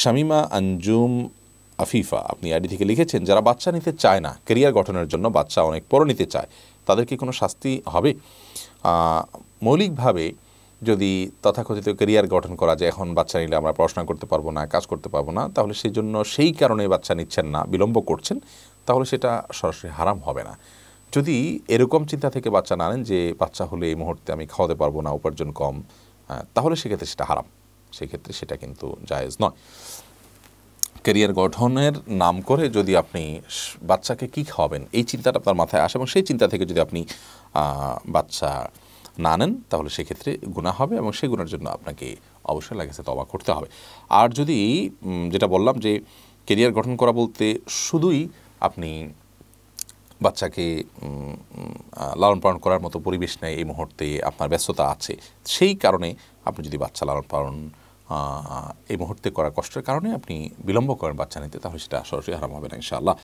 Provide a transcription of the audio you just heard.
শামিমা আঞ্জুম আফিফা, আপনি আইডি থেকে লিখেছেন, যারা বাচ্চা নিতে চায় না কেরিয়ার গঠনের জন্য বাচ্চা অনেক পর নিতে চায়, তাদের কি কোনো শাস্তি হবে? মৌলিকভাবে যদি তথাকথিত কেরিয়ার গঠন করা যায়, এখন বাচ্চা নিলে আমরা পড়াশোনা করতে পারব না, কাজ করতে পারব না, তাহলে সেই জন্য সেই কারণে বাচ্চা নিচ্ছেন না, বিলম্ব করছেন, তাহলে সেটা সরাসরি হারাম হবে না। যদি এরকম চিন্তা থেকে বাচ্চা না নেন যে, বাচ্চা হলে এই মুহূর্তে আমি খাওয়াতে পারব না, উপার্জন কম তাহলে সেক্ষেত্রে সেটা হারাম। সেক্ষেত্রে সেটা কিন্তু জায়েজ নয়। ক্যারিয়ার গঠনের নাম করে যদি আপনি বাচ্চাকে কি খাওয়াবেন, এই চিন্তাটা আপনার মাথায় আসে এবং সেই চিন্তা থেকে যদি আপনি বাচ্চা না নেন, তাহলে সেক্ষেত্রে গুণা হবে এবং সেই গুণার জন্য আপনাকে অবশ্যই লাগেছে তবা করতে হবে। আর যদি যেটা বললাম যে কেরিয়ার গঠন করা বলতে শুধুই আপনি বাচ্চাকে লালন পালন করার মতো পরিবেশ নেই এই মুহূর্তে, আপনার ব্যস্ততা আছে, সেই কারণে আপনি যদি বাচ্চা লালন পালন এই মুহূর্তে করা কষ্টের কারণে আপনি বিলম্ব করেন বাচ্চা নিতে, তাহলে সেটা সরাসরি হারাম হবে না, ইনশাআল্লাহ।